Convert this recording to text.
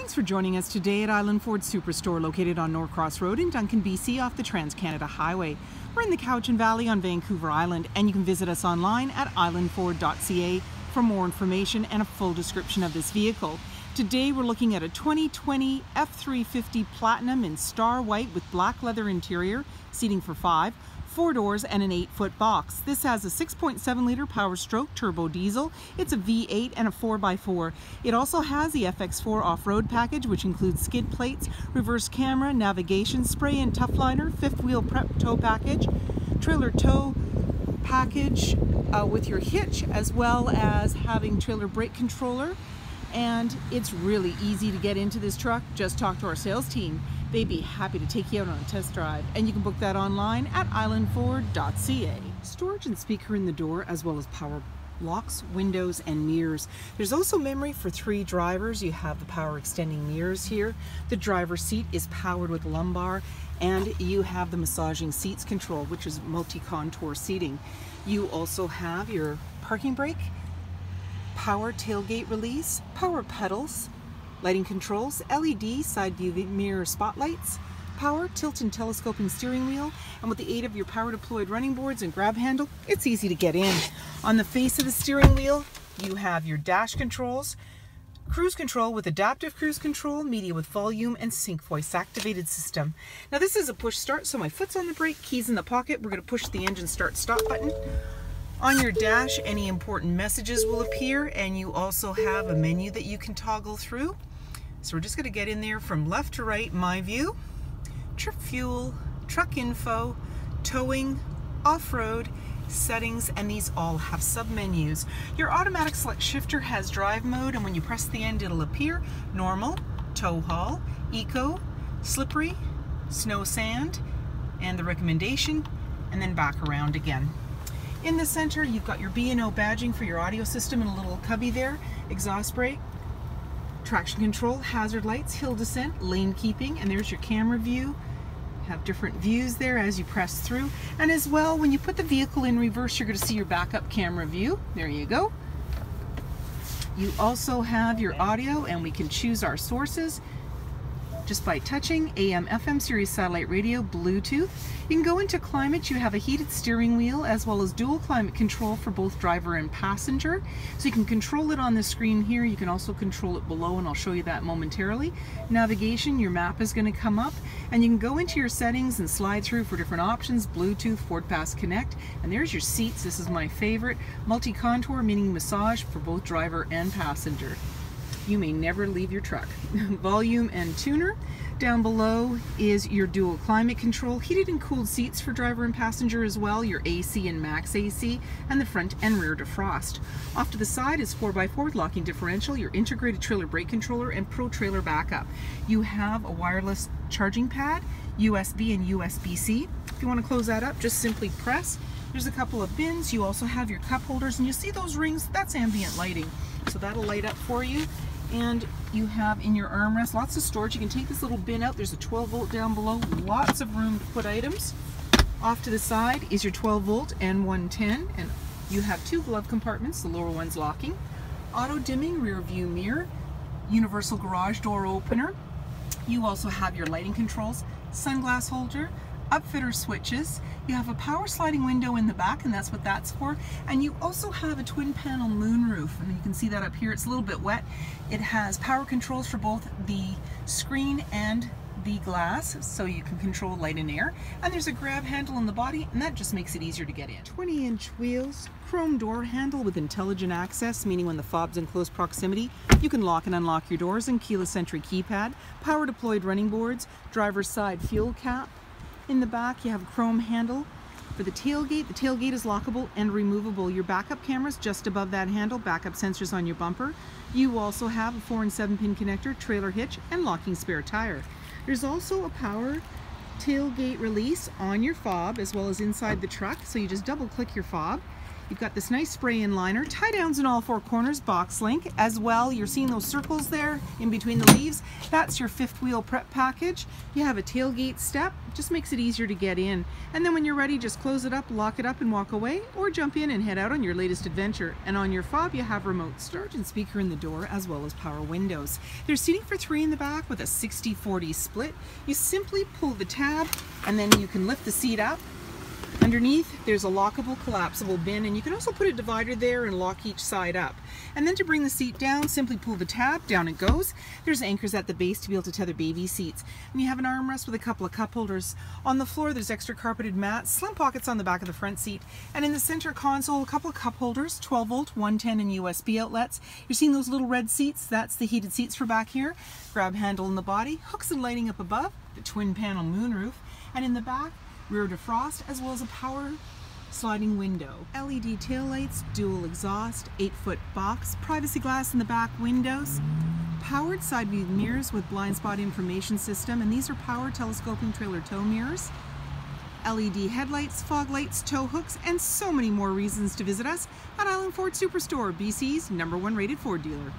Thanks for joining us today at Island Ford Superstore located on Norcross Road in Duncan, BC off the Trans-Canada Highway. We're in the Cowichan Valley on Vancouver Island and you can visit us online at islandford.ca for more information and a full description of this vehicle. Today we're looking at a 2020 F350 Platinum in star white with black leather interior, seating for five, four doors and an eight foot box. This has a 6.7 liter power stroke turbo diesel. It's a V8 and a 4x4. It also has the FX4 off-road package which includes skid plates, reverse camera, navigation, spray and tough liner, fifth wheel prep tow package, trailer tow package uh, with your hitch as well as having trailer brake controller and it's really easy to get into this truck. Just talk to our sales team. They'd be happy to take you out on a test drive and you can book that online at islandford.ca. Storage and speaker in the door as well as power locks, windows, and mirrors. There's also memory for three drivers. You have the power extending mirrors here. The driver's seat is powered with lumbar and you have the massaging seats control, which is multi-contour seating. You also have your parking brake power tailgate release, power pedals, lighting controls, LED side view mirror spotlights, power tilt and telescoping steering wheel, and with the aid of your power deployed running boards and grab handle, it's easy to get in. On the face of the steering wheel, you have your dash controls, cruise control with adaptive cruise control, media with volume, and sync voice activated system. Now this is a push start, so my foot's on the brake, keys in the pocket. We're gonna push the engine start stop button. On your dash, any important messages will appear and you also have a menu that you can toggle through. So we're just gonna get in there from left to right, my view, trip fuel, truck info, towing, off-road, settings, and these all have sub-menus. Your automatic select shifter has drive mode, and when you press the end, it'll appear normal, tow haul, eco, slippery, snow sand, and the recommendation, and then back around again. In the center, you've got your B&O badging for your audio system and a little cubby there, exhaust brake, traction control, hazard lights, hill descent, lane keeping, and there's your camera view. Have different views there as you press through. And as well, when you put the vehicle in reverse, you're going to see your backup camera view. There you go. You also have your audio, and we can choose our sources just by touching AM, FM, Sirius satellite radio, Bluetooth. You can go into climate. You have a heated steering wheel as well as dual climate control for both driver and passenger. So you can control it on the screen here. You can also control it below and I'll show you that momentarily. Navigation, your map is going to come up and you can go into your settings and slide through for different options, Bluetooth, FordPass Connect, and there's your seats. This is my favorite. Multi-contour, meaning massage for both driver and passenger you may never leave your truck. Volume and tuner. Down below is your dual climate control, heated and cooled seats for driver and passenger as well, your AC and max AC, and the front and rear defrost. Off to the side is 4x4 with locking differential, your integrated trailer brake controller, and pro trailer backup. You have a wireless charging pad, USB and USB-C. If you want to close that up, just simply press. There's a couple of bins. You also have your cup holders, and you see those rings? That's ambient lighting. So that'll light up for you and you have in your armrest lots of storage. You can take this little bin out. There's a 12 volt down below. Lots of room to put items. Off to the side is your 12 volt and 110 and you have two glove compartments. The lower one's locking. Auto dimming rear view mirror. Universal garage door opener. You also have your lighting controls, sunglass holder, upfitter switches. You have a power sliding window in the back and that's what that's for. And you also have a twin panel moonroof and you can see that up here. It's a little bit wet. It has power controls for both the screen and the glass so you can control light and air and there's a grab handle on the body and that just makes it easier to get in. 20 inch wheels, chrome door handle with intelligent access meaning when the fob's in close proximity you can lock and unlock your doors and keyless entry keypad, power deployed running boards, driver's side fuel cap, in the back, you have a chrome handle. For the tailgate, the tailgate is lockable and removable. Your backup camera is just above that handle, backup sensors on your bumper. You also have a 4 and 7 pin connector, trailer hitch, and locking spare tire. There's also a power tailgate release on your fob as well as inside the truck. So you just double click your fob You've got this nice spray-in liner, tie downs in all four corners, BoxLink as well. You're seeing those circles there in between the leaves. That's your fifth wheel prep package. You have a tailgate step, just makes it easier to get in. And then when you're ready, just close it up, lock it up and walk away, or jump in and head out on your latest adventure. And on your fob, you have remote start and speaker in the door as well as power windows. There's seating for three in the back with a 60-40 split. You simply pull the tab and then you can lift the seat up Underneath, there's a lockable collapsible bin and you can also put a divider there and lock each side up. And then to bring the seat down, simply pull the tab, down it goes. There's anchors at the base to be able to tether baby seats. And you have an armrest with a couple of cup holders. On the floor, there's extra carpeted mats, slim pockets on the back of the front seat. And in the center console, a couple of cup holders, 12 volt, 110 and USB outlets. You're seeing those little red seats, that's the heated seats for back here. Grab handle in the body, hooks and lighting up above, the twin panel moonroof. And in the back, rear defrost, as well as a power sliding window. LED taillights, dual exhaust, 8-foot box, privacy glass in the back windows, powered side view mirrors with blind spot information system, and these are power telescoping trailer tow mirrors, LED headlights, fog lights, tow hooks, and so many more reasons to visit us at Island Ford Superstore, BC's number one rated Ford dealer.